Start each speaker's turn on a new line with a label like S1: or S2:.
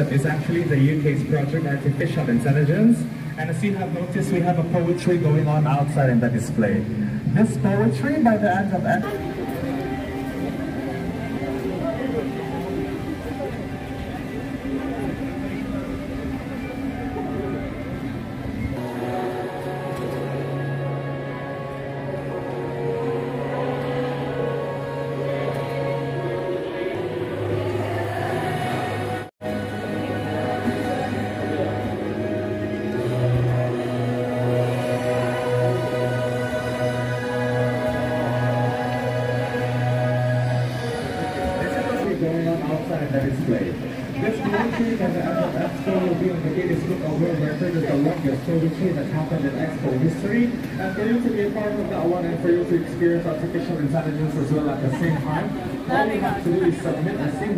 S1: Is actually the UK's project Artificial Intelligence. And as you have noticed, we have a poetry going on outside in the display. This poetry by the end of outside the display. This poetry at the Expo will be on the Guinness Book of World Records as the longest poetry that happened in Expo history. And for you to be a part of that one and for you to experience artificial intelligence as well at the same time, all you have to do is submit a single